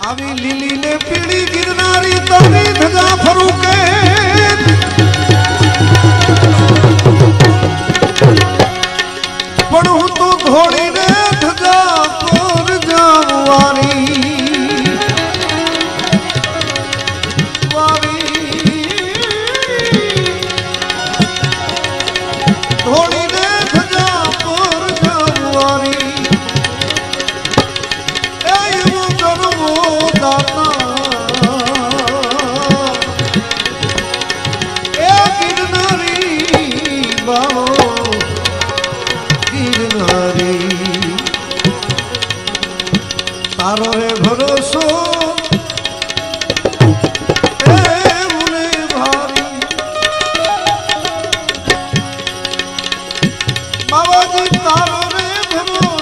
આવી લીલી ને પીળી ગિરનારી તમની ધજા ફરું કે પણ હું તો ઘોડી રે ધજા પર જાવાની તારો રે ભરોસો. બાબાજી તારો રે ભરોસો.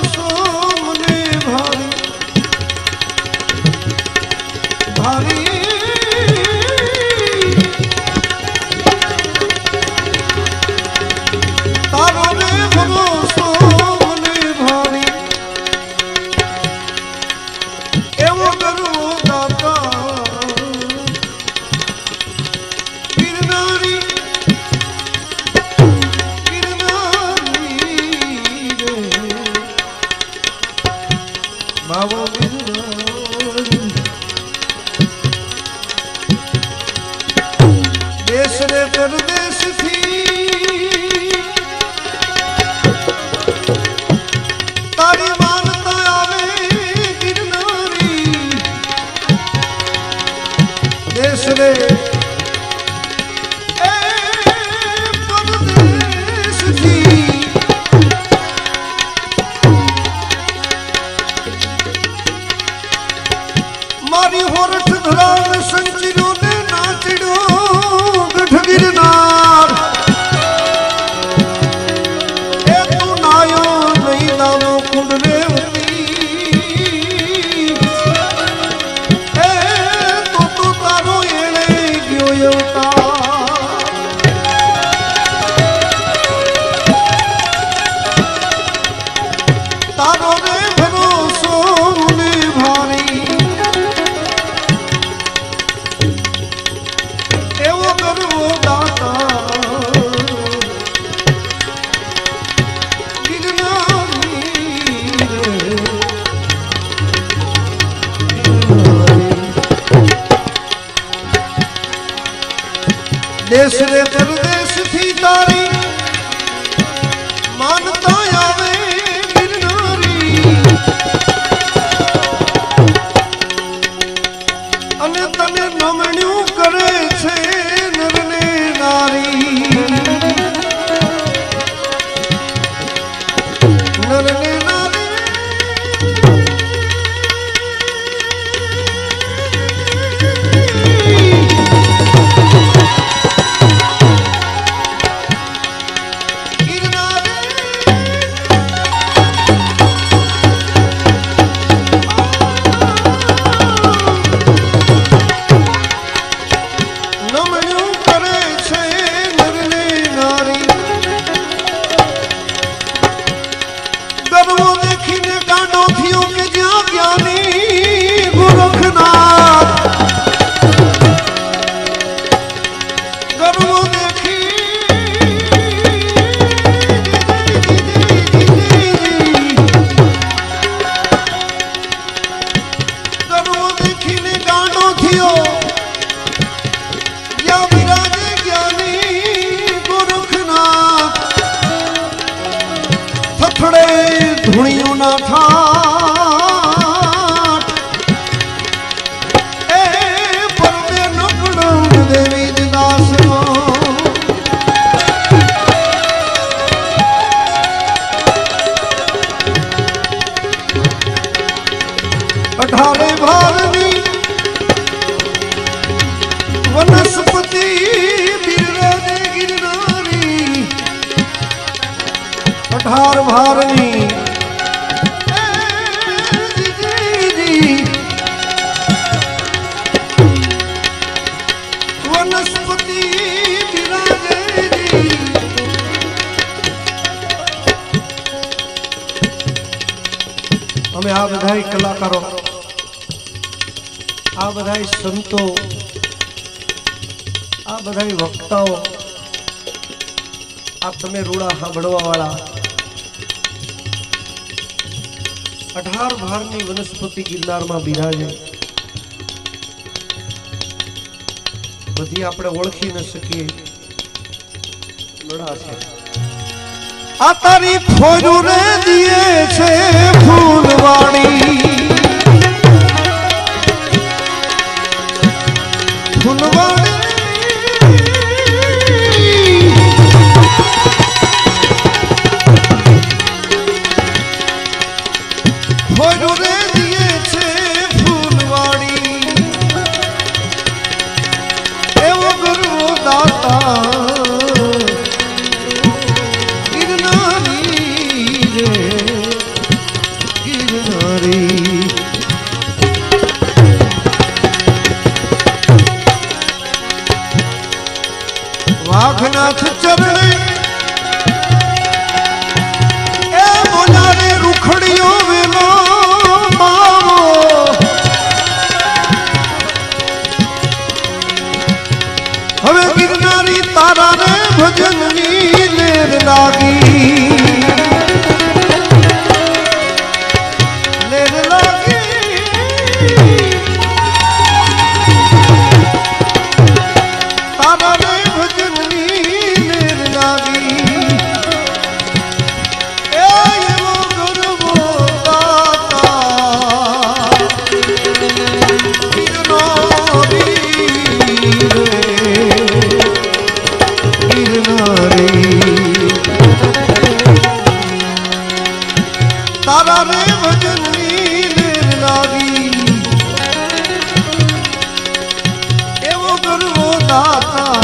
Oh. ਦੇਸ ਰੇ ਪਰਦੇਸ ਥੀ ਤਾਰੀ। ਮਨ ਤਾਂ ਆਵੇ Dios. વનસ્પતિ બિરરાજે ગિરનારી અઢાર ભારની વનસ્પતિ બિરાજે અમે આ બધા કલાકારો આ બધા સંતો આ બધા વક્તાઓ, આપ તમે રૂડા સાંભળવા વાળા અઢાર ભારની વનસ્પતિ ગિરનારમાં બિરાજે. બધી આપણે ઓળખી ન શકીએ. લડા છે. આ તારી ફોજુ રે દિયે છે ફૂલવાડી ફોજુ રે દિયે છે ફૂલવાડી. એવો તારા રે ભજનની નિર્નાવી એવો ગરવો દાતા.